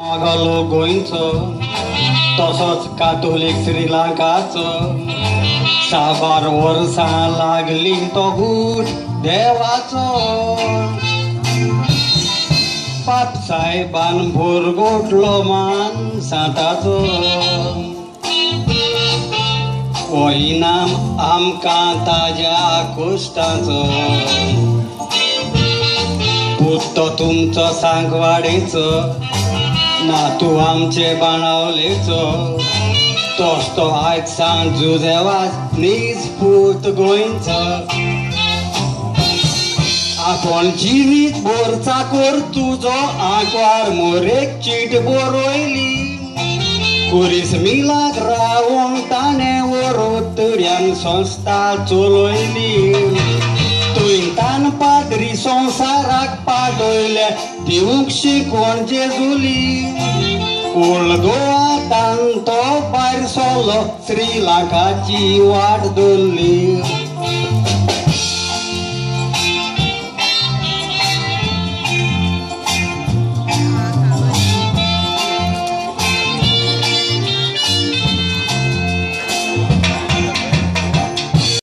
मागलो गोंयचो तसोच कातोलीक श्रीलंकाचो साबार वर्सां लागली तो गूट देवाचो पाप साहेबान भोर गोठलो मान साताचो हो इनाम आमकां ताज्या कोश्टाचो पुत्तो तुमचो सांगवाडेचो Na tu amche banao lecho Tosto aik san juzewas Nis put goincha Acon cinit borța cor tuzo Acoar murec cit boroili. Curis milagra ontane Oroturian sosta toloili Muzica Tuitan Patrison Sarac Padoile Tiuc și Congezuli Ulgoa Tanto Barsolo Sri Lanka ci Ciuarduli.